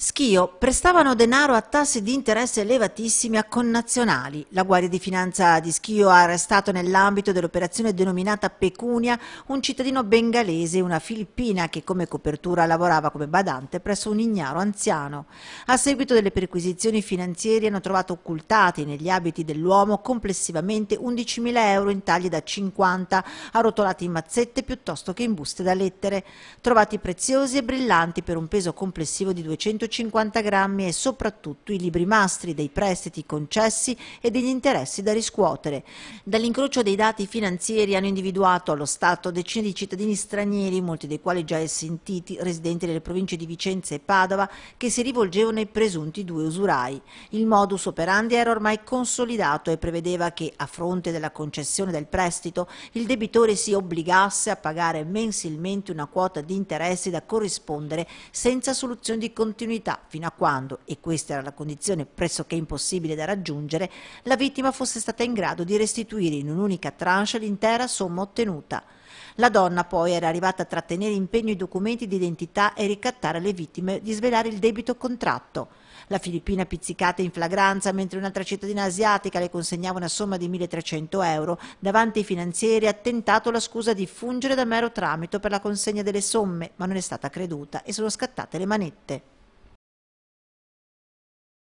Schio prestavano denaro a tassi di interesse elevatissimi a connazionali. La Guardia di Finanza di Schio ha arrestato nell'ambito dell'operazione denominata Pecunia un cittadino bengalese e una filippina che come copertura lavorava come badante presso un ignaro anziano. A seguito delle perquisizioni finanziarie hanno trovato occultati negli abiti dell'uomo complessivamente 11.000 euro in tagli da 50 arrotolati in mazzette piuttosto che in buste da lettere, trovati preziosi e brillanti per un peso complessivo di 200 150 grammi e soprattutto i libri mastri dei prestiti concessi e degli interessi da riscuotere. Dall'incrocio dei dati finanziari hanno individuato allo Stato decine di cittadini stranieri, molti dei quali già sentiti, residenti nelle province di Vicenza e Padova, che si rivolgevano ai presunti due usurai. Il modus operandi era ormai consolidato e prevedeva che, a fronte della concessione del prestito, il debitore si obbligasse a pagare mensilmente una quota di interessi da corrispondere senza soluzione di continuità continuità fino a quando, e questa era la condizione pressoché impossibile da raggiungere, la vittima fosse stata in grado di restituire in un'unica tranche l'intera somma ottenuta. La donna poi era arrivata a trattenere impegno i documenti di identità e ricattare le vittime di svelare il debito contratto. La Filippina pizzicata in flagranza mentre un'altra cittadina asiatica le consegnava una somma di 1300 euro, davanti ai finanzieri ha tentato la scusa di fungere da mero tramite per la consegna delle somme, ma non è stata creduta e sono scattate le manette.